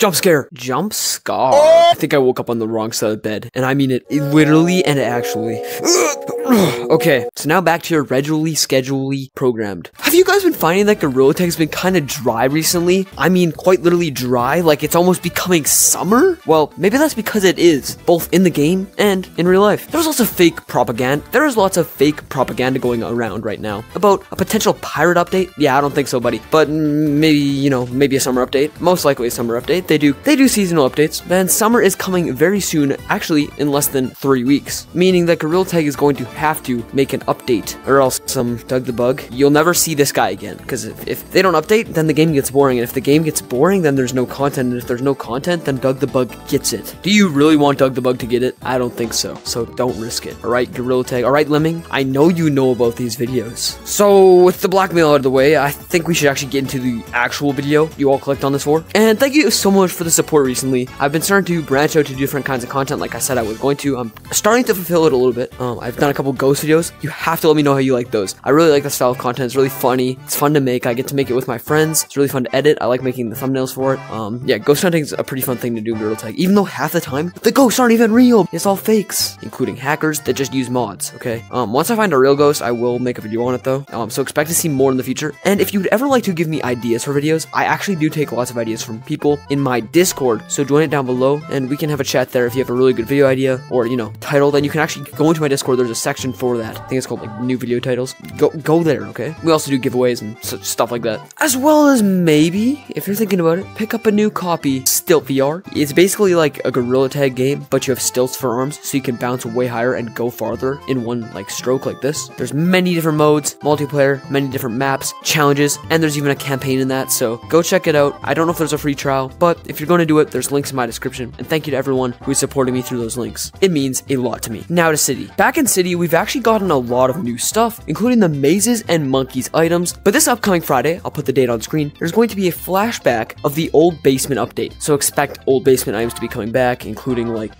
Jump scare. Jump scar. Oh! I think I woke up on the wrong side of the bed. And I mean it, it literally and actually. okay, so now back to your regularly, schedulely programmed. Have you guys been finding that Gorilla Tag's been kind of dry recently? I mean, quite literally dry, like it's almost becoming summer? Well, maybe that's because it is, both in the game and in real life. There's lots of fake propaganda. There is lots of fake propaganda going around right now about a potential pirate update. Yeah, I don't think so, buddy. But maybe, you know, maybe a summer update. Most likely a summer update. They do they do seasonal updates. Then summer is coming very soon, actually in less than three weeks. Meaning that Gorilla Tag is going to have to make an update, or else some Doug the Bug. You'll never see this guy again. Because if, if they don't update, then the game gets boring. And if the game gets boring, then there's no content. And if there's no content, then Doug the Bug gets it. Do you really want Doug the Bug to get it? I don't think so. So don't risk it. Alright, Gorilla Tag. Alright, Lemming. I know you know about these videos. So with the blackmail out of the way, I think we should actually get into the actual video you all clicked on this for. And thank you so much for the support recently. I've been starting to branch out to different kinds of content like I said I was going to. I'm starting to fulfill it a little bit. Um, I've done a couple ghost videos. You have to let me know how you like those. I really like the style of content. It's really funny. It's fun to make. I get to make it with my friends. It's really fun to edit. I like making the thumbnails for it. Um, yeah, ghost hunting is a pretty fun thing to do in Gorilla Tag. Even though half the time, the ghosts aren't even real. It's all fakes, including hackers that just use mods, okay? Um, once I find a real ghost, I will make a video on it though. Um, so expect to see more in the future. And if you'd ever like to give me ideas for videos, I actually do take lots of ideas from people in my Discord. So join it down below and we can have a chat there if you have a really good video idea or, you know, title, then you can actually go into my Discord. There's a section for that. I think it's called like new video titles. Go, go there, okay? We also do giveaways and stuff like that. As well as maybe, if you're thinking about it, pick up a new copy, Stilt VR. It's basically like a Gorilla Tag game, but you have stilts for arms, so you can bounce way higher and go farther in one like stroke like this. There's many different modes, multiplayer, many different maps, challenges, and there's even a campaign in that, so go check it out. I don't know if there's a free trial, but if you're going to do it, there's links in my description, and thank you to everyone who is supporting me through those links. It means a lot to me. Now to City. Back in City, we've actually gotten a lot of new stuff, including the mazes and monkeys items, but this upcoming Friday, I'll put the date on screen, there's going to be a flashback of the old basement update, so expect old basement items to be coming back, including like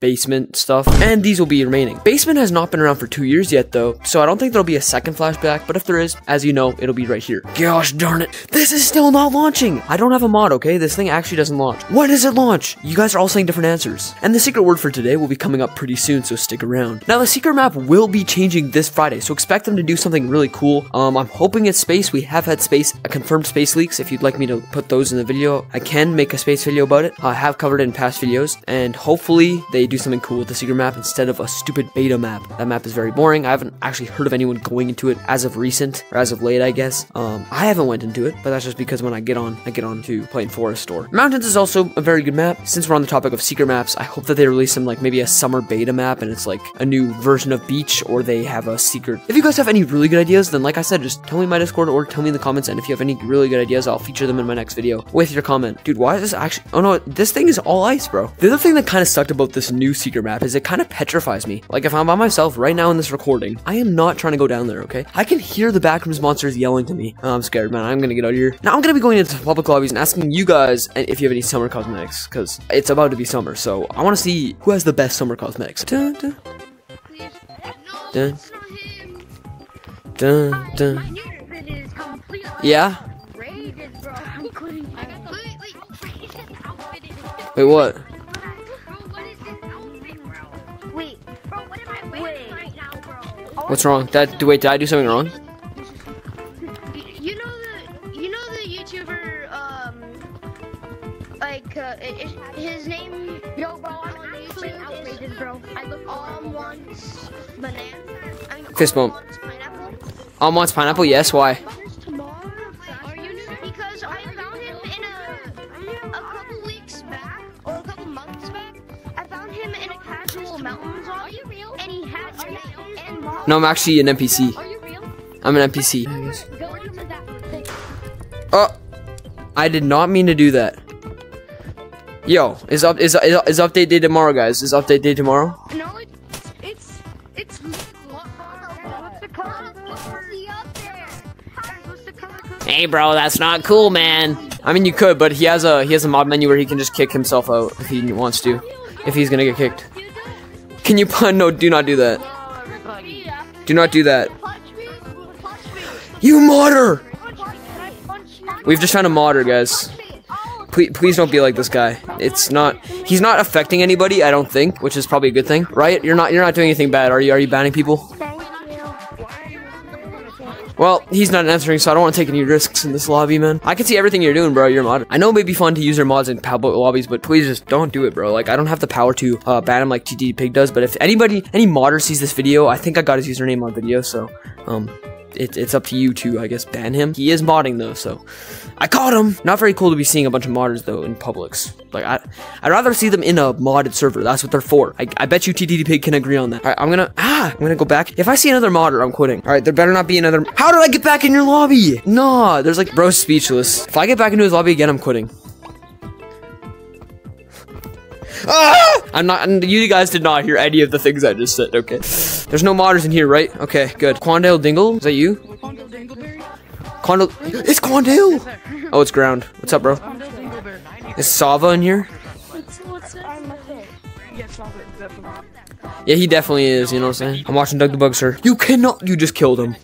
basement stuff, and these will be remaining. Basement has not been around for two years yet though, so I don't think there'll be a second flashback, but if there is, as you know, it'll be right here. Gosh darn it, this is still not launching! I don't have a mod, okay? This thing actually doesn't launch. When does it launch? You guys are all saying different answers. And the secret word for today will be coming up pretty soon, so stick around. Now the secret map will be changing this Friday, so expect them to do something really cool. Um, I'm hoping it's space. We have had space, a confirmed space leaks. If you'd like me to put those in the video, I can make a space video about it. I have covered it in past videos, and hopefully they do something cool with the secret map instead of a stupid beta map. That map is very boring. I haven't actually heard of anyone going into it as of recent, or as of late, I guess. Um, I haven't went into it, but that's just because when I get on, I get on to playing Forest Store. Mountains is also a very good map. Since we're on the topic of secret maps, I hope that they release some, like, maybe a summer beta map, and it's like a new version of Beach, or they have a secret. If you guys have any really good ideas, then like I said, just tell me my Discord, or tell me in the comments, and if you have any really good ideas, I'll feature them in my next video with your comment. Dude, why is this actually- Oh no, this thing is all ice, bro. The other thing that kind of sucked about this new secret map is it kind of petrifies me. Like if I'm by myself right now in this recording, I am not trying to go down there, okay? I can hear the backrooms monsters yelling to me. Oh, I'm scared, man. I'm gonna get out of here. Now I'm gonna be going into public lobbies and asking you guys if you have any summer cosmetics, because it's about to be summer, so I want to see who has the best summer cosmetics. Dun, dun, dun, dun, dun. Yeah? Wait, what? What's wrong? That wait, did I do something wrong? You know the you know the YouTuber um like uh, it, it, his name Yo, bro, I'm actually outrageous, bro. I look um wants banana. I mean, Fist bump. Wants pineapple. Um, wants pineapple? Yes. Why? No, I'm actually an NPC. Are you real? I'm an NPC. Go into that thing. Oh, I did not mean to do that. Yo, is up is is, is update day tomorrow, guys? Is update day tomorrow? No, it's it's it's. What's the color? What's the color? Hey, bro, that's not cool, man. I mean, you could, but he has a he has a mod menu where he can just kick himself out if he wants to, if he's gonna get kicked. Can you pun? No, do not do that. Do not do that. You modder! We've just found a modder, guys. Please, please don't be like this guy. It's not. He's not affecting anybody. I don't think, which is probably a good thing, right? You're not. You're not doing anything bad, are you? Are you banning people? Well, he's not answering, so I don't want to take any risks in this lobby, man. I can see everything you're doing, bro. You're mod. I know it may be fun to use your mods in public lobbies, but please just don't do it, bro. Like, I don't have the power to uh, ban him like TTTPig does, but if anybody, any modder sees this video, I think I got his username on video, so, um, it, it's up to you to, I guess, ban him. He is modding, though, so I caught him. Not very cool to be seeing a bunch of modders, though, in publics. Like, I, I'd rather see them in a modded server. That's what they're for. I, I bet you TTTPig can agree on that. All right, I'm gonna, ah, I'm gonna go back. If I see another modder, I'm quitting. All right, there better not be another. How did I get back in your lobby? Nah, there's like, bro, speechless. If I get back into his lobby again, I'm quitting. Ah! I'm not, you guys did not hear any of the things I just said, okay? There's no modders in here, right? Okay, good. Quandale Dingle, is that you? Quandale, it's Quandale! Oh, it's ground. What's up, bro? Is Sava in here? Yeah, he definitely is, you know what I'm saying? I'm watching Doug the Bug, sir. You cannot, you just killed him.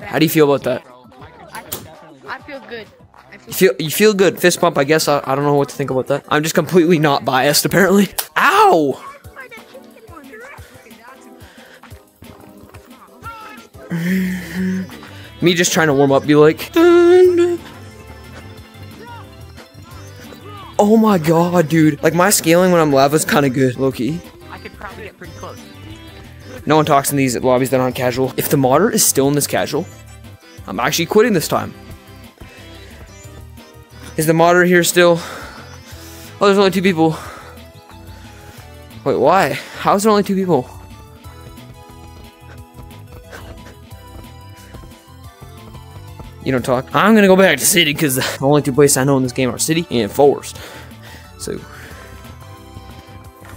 How do you feel about that? I feel good. You feel you feel good. Fist pump, I guess. I, I don't know what to think about that. I'm just completely not biased, apparently. Ow! Me just trying to warm up, be like. Oh my god, dude. Like, my scaling when I'm lava is kind of good, Loki. I could probably get pretty close. No one talks in these lobbies that aren't casual. If the modder is still in this casual, I'm actually quitting this time. Is the modder here still? Oh, there's only two people. Wait, why? How is there only two people? You don't talk. I'm gonna go back to city because the only two places I know in this game are city and forest. So,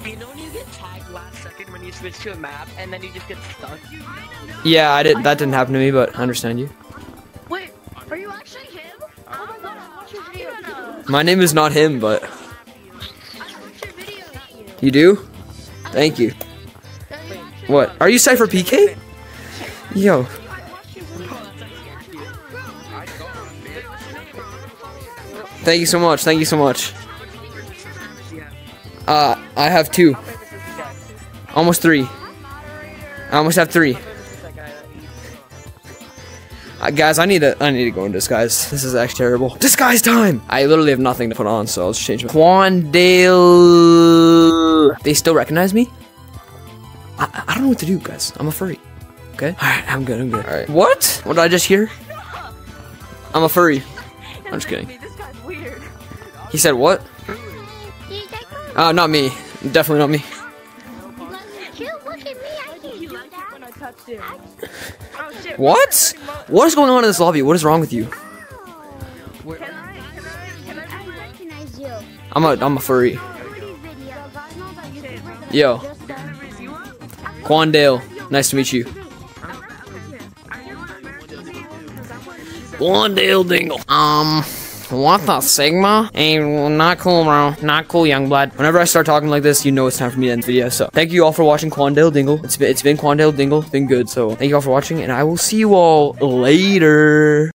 You know when you get tagged last second when you switch to a map and then you just get stuck? yeah, I didn't. That didn't happen to me, but I understand you. Wait, are you actually him? Oh my god, I watched your video. My name is not him, but I watched your video. you do. Thank you. What? Are you Cypher PK? Yo. Thank you so much. Thank you so much. Uh, I have two. Almost three. I almost have three. Uh, guys, I need to I need to go in disguise. This is actually terrible. Disguise time! I literally have nothing to put on, so I'll just change my Quandale. They still recognize me? I, I don't know what to do, guys. I'm a furry. Okay? Alright, I'm good, I'm good. Alright. What? What did I just hear? I'm a furry. I'm just kidding. He said what? Uh, not me. Definitely not me. What? What is going on in this lobby? What is wrong with you? I'm a I'm a furry. Yo. Quandale. Nice to meet you. Quandale Dingle. Um, what the Sigma? Hey, not cool, bro. Not cool, young blood. Whenever I start talking like this, you know it's time for me to end the video. So, thank you all for watching Quandale Dingle. It's been, it's been Quandale Dingle. It's been good. So, thank you all for watching, and I will see you all later.